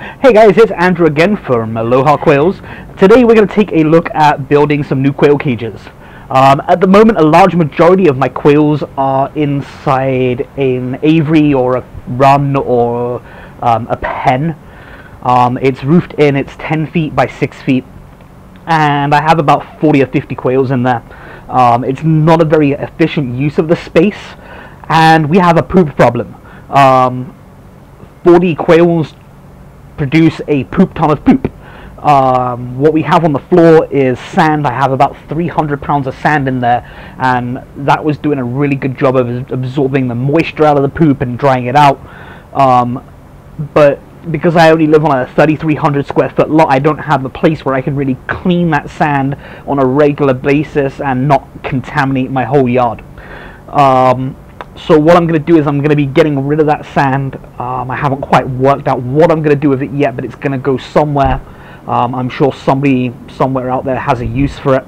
Hey guys, it's Andrew again from Aloha Quails. Today we're going to take a look at building some new quail cages. Um, at the moment, a large majority of my quails are inside an aviary or a run or um, a pen. Um, it's roofed in, it's 10 feet by 6 feet, and I have about 40 or 50 quails in there. Um, it's not a very efficient use of the space, and we have a poop problem. Um, 40 quails produce a poop ton of poop. Um, what we have on the floor is sand. I have about 300 pounds of sand in there, and that was doing a really good job of absorbing the moisture out of the poop and drying it out. Um, but because I only live on a 3,300 square foot lot, I don't have a place where I can really clean that sand on a regular basis and not contaminate my whole yard. Um, so what I'm going to do is I'm going to be getting rid of that sand. Um, I haven't quite worked out what I'm going to do with it yet, but it's going to go somewhere. Um, I'm sure somebody somewhere out there has a use for it.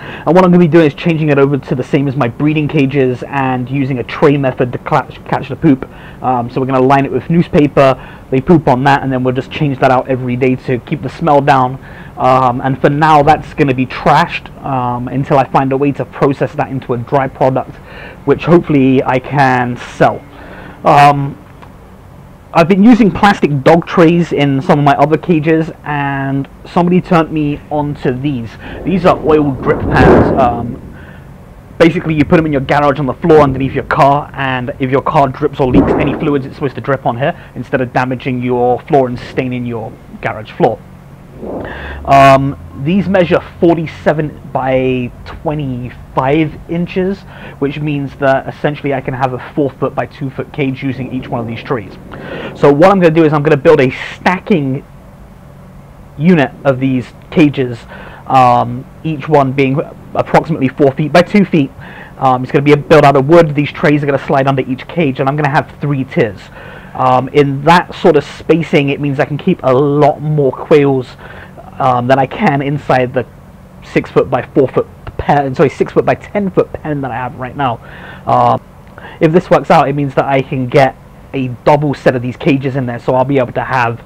And what I'm going to be doing is changing it over to the same as my breeding cages and using a tray method to catch, catch the poop. Um, so we're going to line it with newspaper, they poop on that, and then we'll just change that out every day to keep the smell down. Um, and for now, that's going to be trashed um, until I find a way to process that into a dry product, which hopefully I can sell. Um, I've been using plastic dog trays in some of my other cages and somebody turned me onto these. These are oil drip pans. Um, basically you put them in your garage on the floor underneath your car and if your car drips or leaks any fluids it's supposed to drip on here instead of damaging your floor and staining your garage floor. Um, these measure 47 by 25 inches, which means that essentially I can have a 4 foot by 2 foot cage using each one of these trees. So what I'm going to do is I'm going to build a stacking unit of these cages, um, each one being approximately 4 feet by 2 feet. Um, it's going to be built out of wood. These trays are going to slide under each cage, and I'm going to have three tiers. Um, in that sort of spacing, it means I can keep a lot more quails um, than I can inside the six foot by four foot pen, sorry, six foot by ten foot pen that I have right now. Um, if this works out, it means that I can get a double set of these cages in there, so I'll be able to have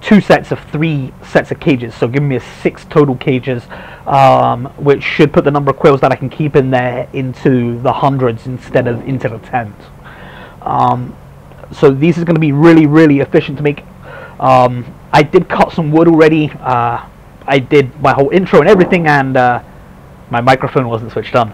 two sets of three sets of cages. So give me a six total cages, um, which should put the number of quails that I can keep in there into the hundreds instead of into the tens. Um, so these is going to be really, really efficient to make. Um, I did cut some wood already. Uh, I did my whole intro and everything, and uh, my microphone wasn't switched on.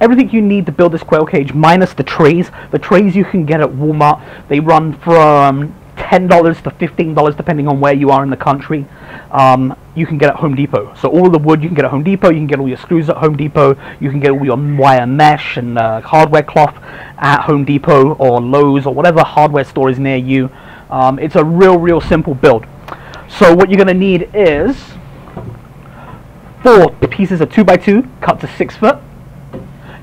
Everything you need to build this quail cage, minus the trays. The trays you can get at Walmart. They run from ten dollars to fifteen dollars, depending on where you are in the country. Um, you can get at Home Depot. So all the wood you can get at Home Depot. You can get all your screws at Home Depot. You can get all your wire mesh and uh, hardware cloth at Home Depot or Lowe's or whatever hardware store is near you. Um, it's a real, real simple build. So what you're going to need is four pieces of 2x2 cut to 6 foot.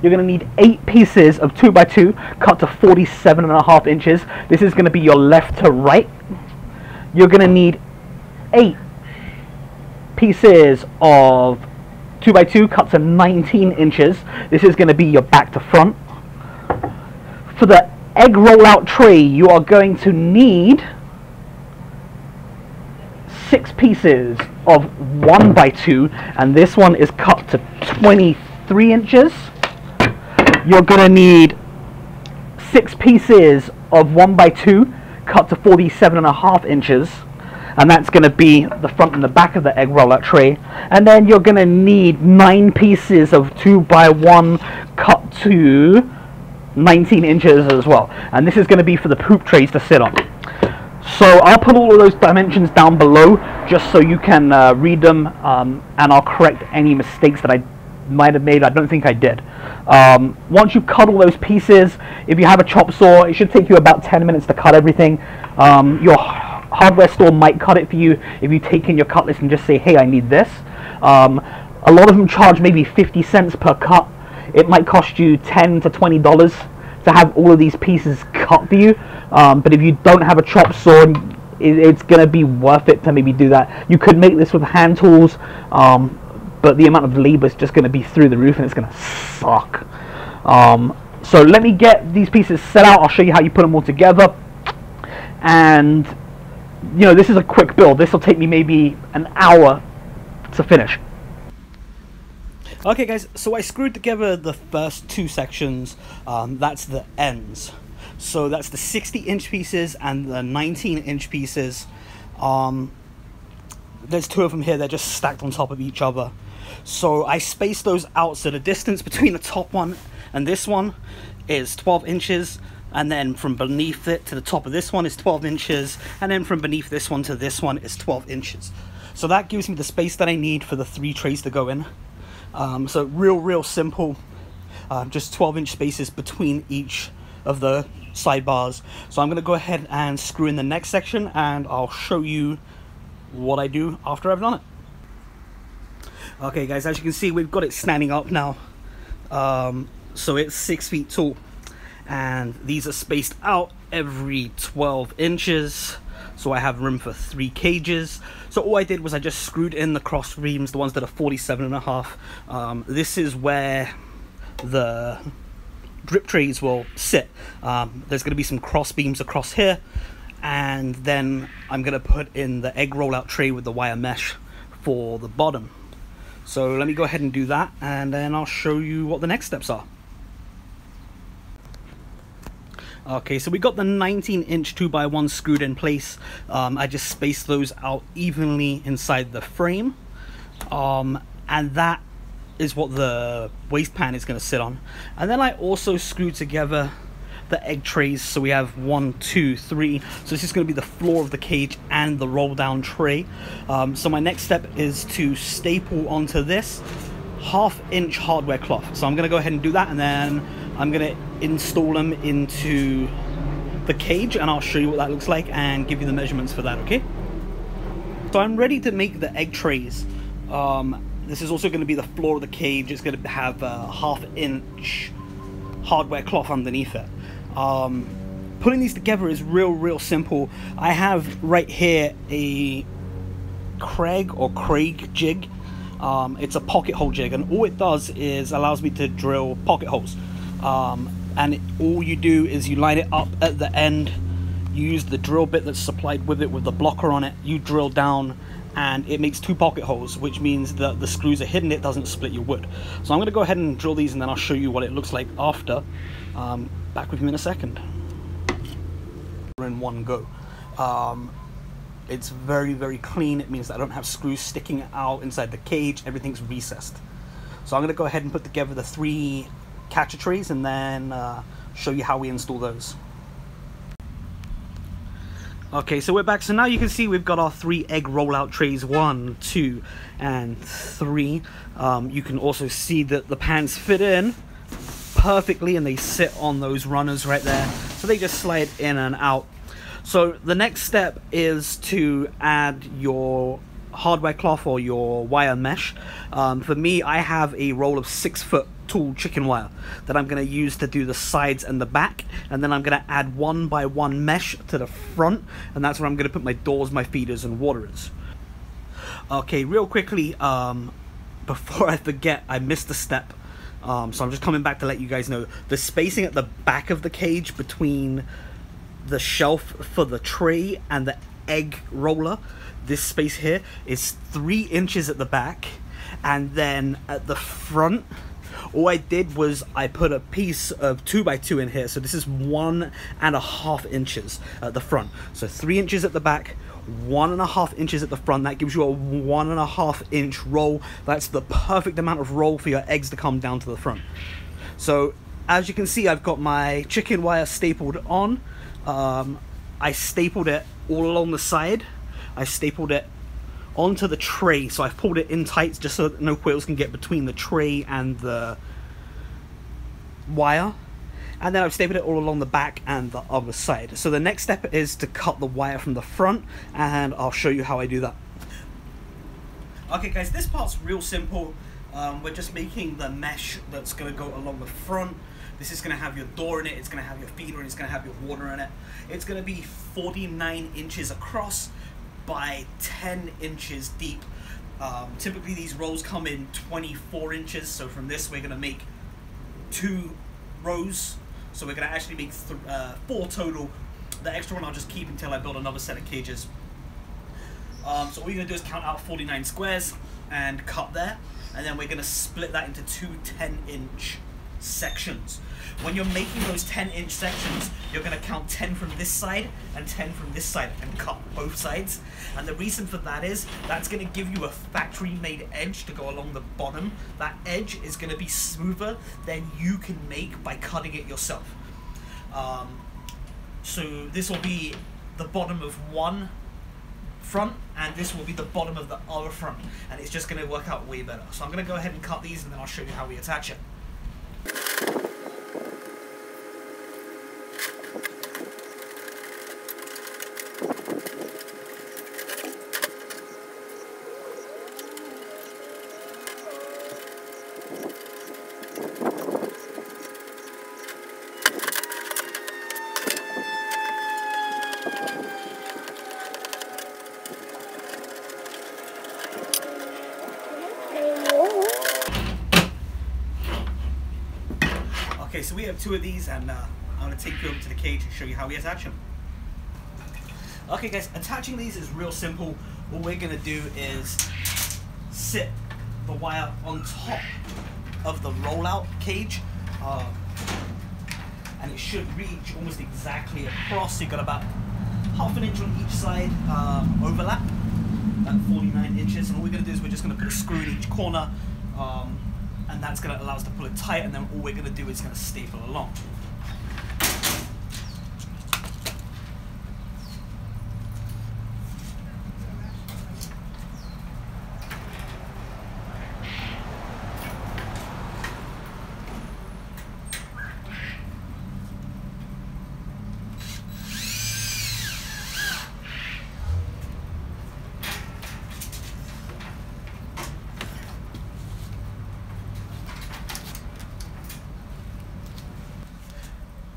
You're going to need eight pieces of 2x2 cut to 47 and a half inches. This is going to be your left to right. You're going to need eight pieces of 2x2 cut to 19 inches. This is going to be your back to front. For the egg rollout tray, you are going to need six pieces of one by two, and this one is cut to 23 inches. You're gonna need six pieces of one by two, cut to 47 and a half inches, and that's gonna be the front and the back of the egg roller tray. And then you're gonna need nine pieces of two by one, cut to 19 inches as well. And this is going to be for the poop trays to sit on. So I'll put all of those dimensions down below just so you can uh, read them um, and I'll correct any mistakes that I might have made. I don't think I did. Um, once you cut all those pieces, if you have a chop saw, it should take you about 10 minutes to cut everything. Um, your hardware store might cut it for you if you take in your cut list and just say, hey, I need this. Um, a lot of them charge maybe 50 cents per cut it might cost you 10 to 20 dollars to have all of these pieces cut for you. Um, but if you don't have a chop saw it, it's going to be worth it to maybe do that. You could make this with hand tools um, but the amount of labor is just going to be through the roof and it's going to suck. Um, so let me get these pieces set out. I'll show you how you put them all together. And you know, this is a quick build. This will take me maybe an hour to finish. Okay guys, so I screwed together the first two sections, um, that's the ends. So that's the 60 inch pieces and the 19 inch pieces. Um, there's two of them here, they're just stacked on top of each other. So I spaced those out so the distance between the top one and this one is 12 inches and then from beneath it to the top of this one is 12 inches and then from beneath this one to this one is 12 inches. So that gives me the space that I need for the three trays to go in. Um, so real, real simple. Uh, just 12 inch spaces between each of the sidebars. So I'm going to go ahead and screw in the next section and I'll show you what I do after I've done it. Okay guys, as you can see we've got it standing up now. Um, so it's 6 feet tall. And these are spaced out every 12 inches so I have room for three cages. So all I did was I just screwed in the cross beams, the ones that are 47 and a half. Um, this is where the drip trays will sit. Um, there's going to be some cross beams across here and then I'm going to put in the egg rollout tray with the wire mesh for the bottom. So let me go ahead and do that and then I'll show you what the next steps are. Okay, so we got the 19 inch 2x1 screwed in place. Um, I just spaced those out evenly inside the frame. Um, and that is what the waste pan is going to sit on. And then I also screwed together the egg trays. So we have one, two, three. So this is going to be the floor of the cage and the roll down tray. Um, so my next step is to staple onto this half inch hardware cloth. So I'm going to go ahead and do that and then I'm going to install them into the cage and I'll show you what that looks like and give you the measurements for that, okay? So I'm ready to make the egg trays. Um, this is also going to be the floor of the cage. It's going to have a half inch hardware cloth underneath it. Um, putting these together is real, real simple. I have right here a Kreg or Kreg jig. Um, it's a pocket hole jig and all it does is allows me to drill pocket holes um, and it, all you do is you line it up at the end. You use the drill bit that's supplied with it with the blocker on it. You drill down and it makes two pocket holes which means that the screws are hidden. It doesn't split your wood. So I'm going to go ahead and drill these and then I'll show you what it looks like after. Um, back with you in a second. In one go. Um, it's very very clean. It means that I don't have screws sticking out inside the cage. Everything's recessed. So I'm going to go ahead and put together the three catcher trees and then uh, show you how we install those. Okay, so we're back. So now you can see we've got our three egg rollout trays, one, two, and three. Um, you can also see that the pans fit in perfectly and they sit on those runners right there. So they just slide in and out. So the next step is to add your hardware cloth or your wire mesh. Um, for me, I have a roll of six foot tall chicken wire that I'm going to use to do the sides and the back and then I'm going to add one by one mesh to the front and that's where I'm going to put my doors, my feeders and waterers. Okay, real quickly, um, before I forget, I missed a step. Um, so I'm just coming back to let you guys know the spacing at the back of the cage between the shelf for the tray and the egg roller this space here is three inches at the back and then at the front all I did was I put a piece of 2 by 2 in here. So this is one and a half inches at the front. So three inches at the back one and a half inches at the front. That gives you a one and a half inch roll. That's the perfect amount of roll for your eggs to come down to the front. So as you can see I've got my chicken wire stapled on. Um, I stapled it all along the side. I stapled it onto the tray so I've pulled it in tight just so that no quills can get between the tray and the wire. And then I've stapled it all along the back and the other side. So the next step is to cut the wire from the front and I'll show you how I do that. Okay guys this part's real simple. Um, we're just making the mesh that's going to go along the front. This is going to have your door in it it's going to have your feeder and it's going to have your water in it. It's going to be 49 inches across by 10 inches deep. Um, typically these rolls come in 24 inches, so from this we're going to make two rows. So we're going to actually make uh, four total. The extra one I'll just keep until I build another set of cages Um, so all you're gonna do is count out 49 squares and cut there, and then we're gonna split that into two 10 inch sections. When you're making those 10 inch sections, you're gonna count 10 from this side and 10 from this side and cut both sides. And the reason for that is that's gonna give you a factory made edge to go along the bottom. That edge is gonna be smoother than you can make by cutting it yourself. Um, so this will be the bottom of one front and this will be the bottom of the other front and it's just going to work out way better. So I'm going to go ahead and cut these and then I'll show you how we attach it. Okay, so we have two of these and uh, I'm going to take you over to the cage and show you how we attach them. Okay guys, attaching these is real simple. What we're going to do is sit the wire on top of the rollout cage uh, and it should reach almost exactly across. You've got about half an inch on each side um, overlap, about 49 inches. And all we're going to do is we're just going to put a screw in each corner um, and that's going to allow us to pull it tight and then all we're going to do is going to staple along.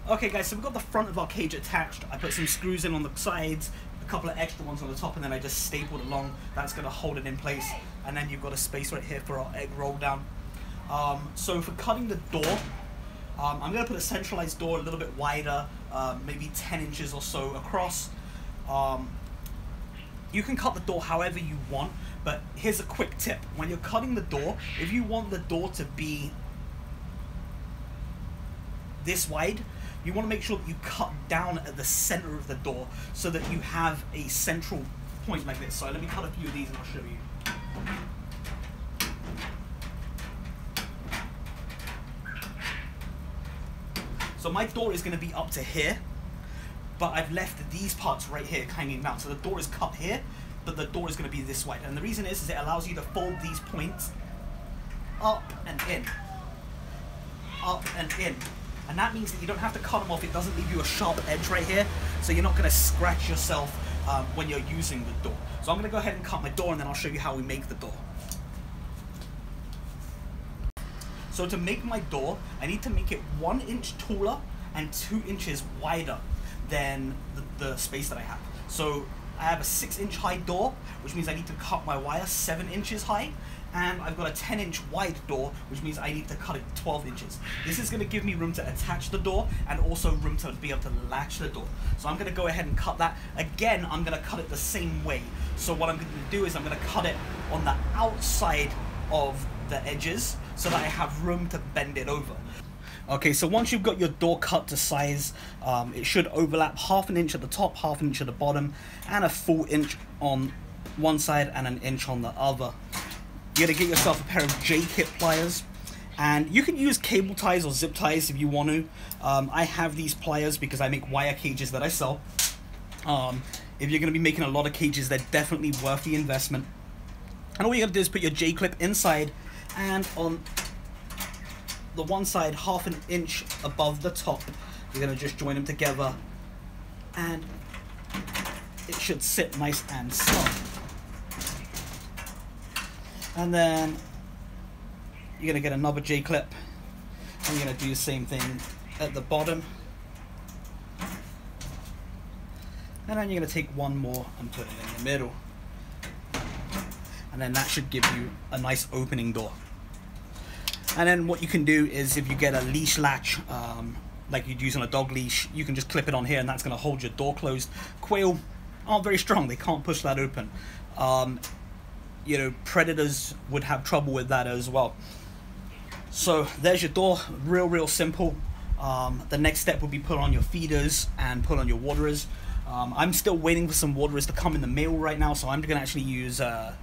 Okay guys, so we've got the front of our cage attached. I put some screws in on the sides, a couple of extra ones on the top, and then I just stapled along. That's gonna hold it in place. And then you've got a space right here for our egg roll down. Um, so for cutting the door, um, I'm gonna put a centralized door a little bit wider, uh, maybe 10 inches or so across. Um, you can cut the door however you want, but here's a quick tip. When you're cutting the door, if you want the door to be this wide, you want to make sure that you cut down at the center of the door so that you have a central point like this. So let me cut a few of these and I'll show you. So my door is going to be up to here, but I've left these parts right here hanging down. So the door is cut here, but the door is going to be this wide. And the reason is, is it allows you to fold these points up and in, up and in. And that means that you don't have to cut them off. It doesn't leave you a sharp edge right here. So you're not going to scratch yourself um, when you're using the door. So I'm going to go ahead and cut my door and then I'll show you how we make the door. So to make my door, I need to make it one inch taller and two inches wider than the, the space that I have. So I have a six inch high door, which means I need to cut my wire seven inches high. And I've got a 10 inch wide door, which means I need to cut it 12 inches. This is gonna give me room to attach the door and also room to be able to latch the door. So I'm gonna go ahead and cut that. Again, I'm gonna cut it the same way. So what I'm gonna do is I'm gonna cut it on the outside of the edges so that I have room to bend it over. Okay, so once you've got your door cut to size, um, it should overlap half an inch at the top, half an inch at the bottom, and a full inch on one side and an inch on the other. You gotta get yourself a pair of J-clip pliers, and you can use cable ties or zip ties if you want to. Um, I have these pliers because I make wire cages that I sell. Um, if you're gonna be making a lot of cages, they're definitely worth the investment. And all you gotta do is put your J-clip inside and on the one side half an inch above the top you're to just join them together and it should sit nice and snug and then you're to get another J-clip and you're to do the same thing at the bottom. And then you're to take one more and put it in the middle. And then that should give you a nice opening door. And then what you can do is if you get a leash latch, um, like you'd use on a dog leash, you can just clip it on here and that's to hold your door closed. Quail aren't very strong, they can't push that open. um, you know, predators would have trouble with that as well. So there's your door, real, real simple. Um, the next step would be put on your feeders and put on your waterers. Um, I'm still waiting for some waterers to come in the mail right now, so I'm going to actually use uh,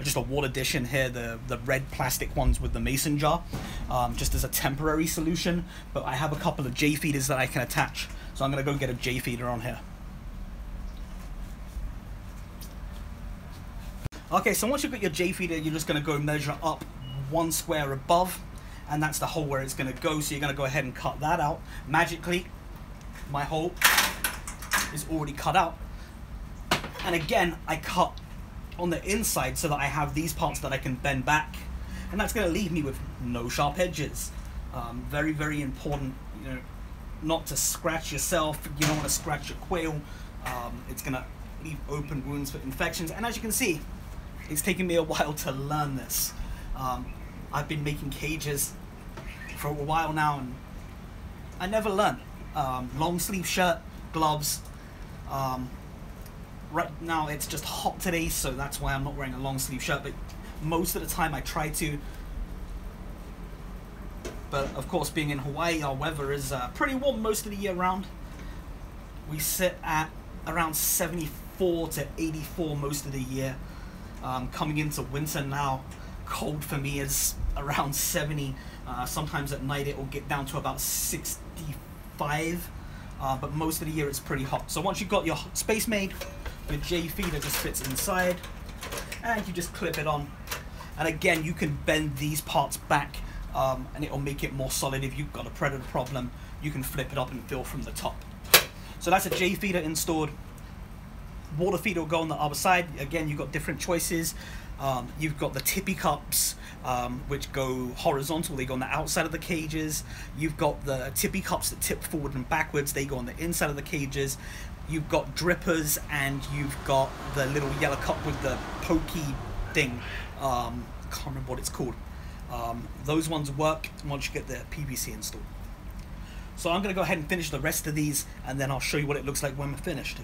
just a water dish in here, the, the red plastic ones with the mason jar, um, just as a temporary solution. But I have a couple of J feeders that I can attach, so I'm going to go get a J feeder on here. Okay, so once you've got your J feeder, you're just going to go measure up one square above, and that's the hole where it's going to go. So you're going to go ahead and cut that out. Magically, my hole is already cut out. And again, I cut on the inside so that I have these parts that I can bend back. And that's going to leave me with no sharp edges. Um, very, very important, you know, not to scratch yourself. You don't want to scratch your quail. Um, it's going to leave open wounds for infections. And as you can see, it's taken me a while to learn this. Um, I've been making cages for a while now, and I never learned. Um, long sleeve shirt, gloves. Um, right now it's just hot today, so that's why I'm not wearing a long sleeve shirt. But most of the time I try to. But of course, being in Hawaii, our weather is uh, pretty warm most of the year round. We sit at around 74 to 84 most of the year. Um, coming into winter now, cold for me is around 70. Uh, sometimes at night it will get down to about 65. Uh, but most of the year it's pretty hot. So once you've got your space made, your J feeder just fits inside and you just clip it on. And again, you can bend these parts back um, and it'll make it more solid. If you've got a predator problem, you can flip it up and fill from the top. So that's a J feeder installed water feeder will go on the other side. Again, you've got different choices. Um, you've got the tippy cups, um, which go horizontal. They go on the outside of the cages. You've got the tippy cups that tip forward and backwards. They go on the inside of the cages. You've got drippers, and you've got the little yellow cup with the pokey thing. Um, I can't remember what it's called. Um, those ones work once you get the PVC installed. So I'm going to go ahead and finish the rest of these, and then I'll show you what it looks like when we're finished.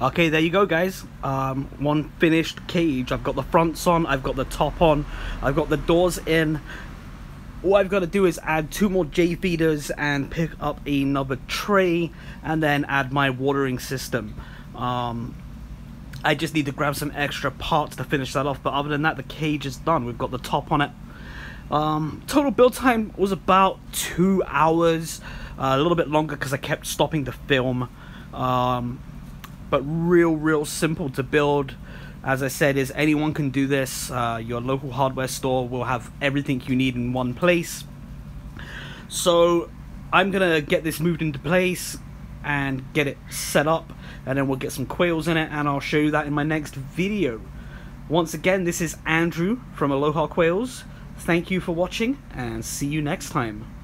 Okay, there you go, guys. Um, one finished cage. I've got the fronts on, I've got the top on, I've got the doors in. All I've got to do is add two more J feeders and pick up another tray and then add my watering system. Um, I just need to grab some extra parts to finish that off, but other than that, the cage is done. We've got the top on it. Um, total build time was about two hours, uh, a little bit longer because I kept stopping the film. Um, but real real simple to build. As I said is anyone can do this. Uh, your local hardware store will have everything you need in one place. So I'm gonna get this moved into place and get it set up and then we'll get some quails in it and I'll show you that in my next video. Once again this is Andrew from Aloha Quails. Thank you for watching and see you next time